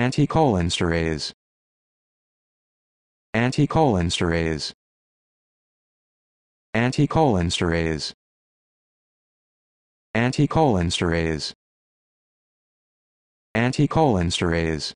Anticholinesterase. Anticholinesterase. Anticholinesterase. Anticholinesterase. Anticholinesterase.